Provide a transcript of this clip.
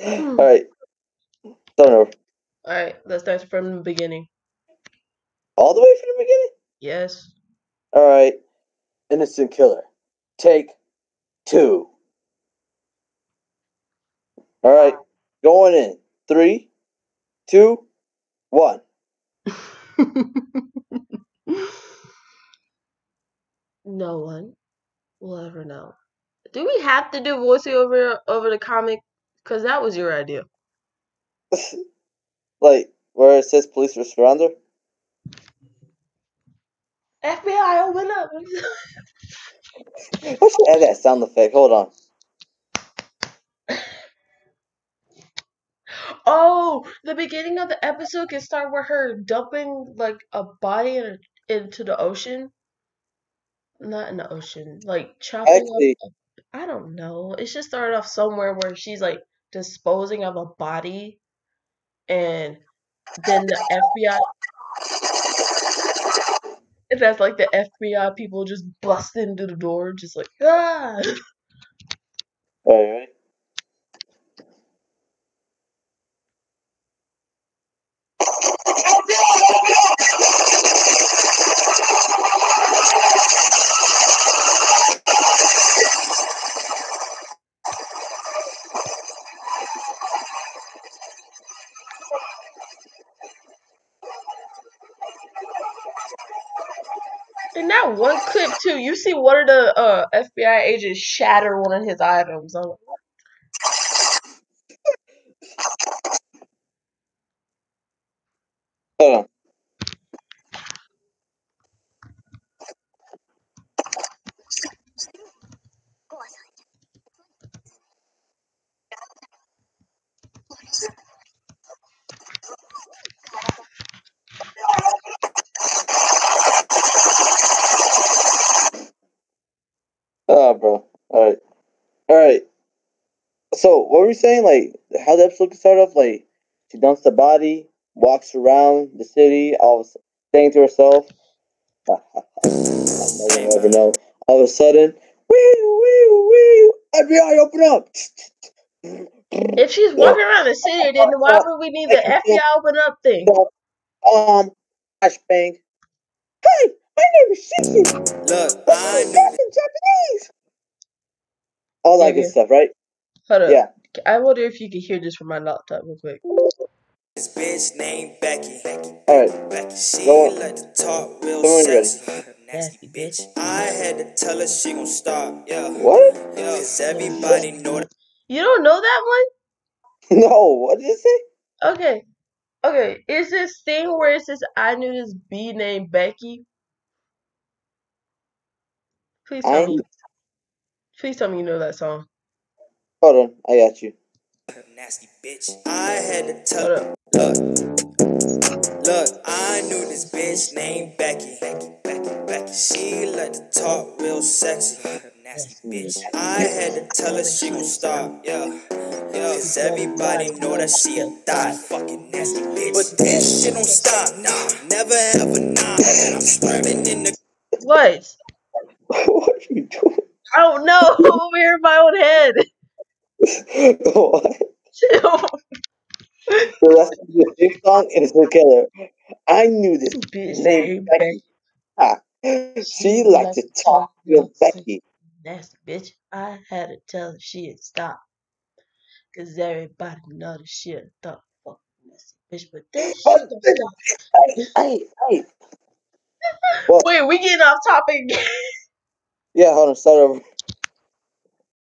Mm. All right. Start over. All right, let's start from the beginning. All the way from the beginning? Yes. All right. Innocent killer. Take two. All right. Going in. Three, two, one. no one will ever know. Do we have to do voiceover over the comic? Because that was your idea. like where it says police were surrounded. FBI, open up. I should add that sound effect. Hold on. Oh, the beginning of the episode can start with her dumping like a body in a, into the ocean. Not in the ocean, like chopping Actually, up. I don't know. It should start off somewhere where she's like disposing of a body, and then the FBI. And that's like the FBI people just bust into the door, just like ah. all In that one clip too, you see one of the uh, FBI agents shatter one of his items. I'm like. Oh, bro. All right. All right. So, what were we saying? Like, how the episode can start off? Like, she dumps the body, walks around the city, all of a sudden, saying to herself, no one ever know. All of a sudden, wee, wee, wee, FBI, open up. if she's walking around the city, then why would we need the FBI open up thing? Um, flashbang. Hi, my name is Shinji. Look, I'm I knew back in Japanese. All that good stuff, right? Hold up. Yeah. I wonder if you can hear this from my laptop real quick. this bitch named Becky. All right. Becky, she Go on. like to talk real Go on, ready. sexy. Nasty bitch. I had to tell her she gon' stop. Yeah. What? Yeah. Cause everybody know that. You don't know that one? No. What did it say? Okay. Okay. Is this thing where it says I knew this B named Becky? Please tell I me. Please tell me you know that song. hold on. I got you. Nasty bitch. I had to tell her. Look. Look, I knew this bitch named Becky. Becky, Becky, Becky. She like to talk real sexy. Nasty bitch. I had to tell her she gon' stop. Yeah. Yeah. Cause everybody know that she a thot. Fucking nasty bitch. But this shit don't stop. Nah. Never ever nah. And I'm swerving in the What? what are you doing? I don't know. I'm over here in my own head. what? So that's the big song and it's the killer. I knew this Bitch name named Becky. Becky. Ah, she liked to talk real Becky. Nasty bitch. I had to tell her she'd stop. Cause everybody know that she a thought fuck nasty bitch. But then she don't this- stop. Hey, hey, Wait, we getting off topic. Yeah, hold on, start over.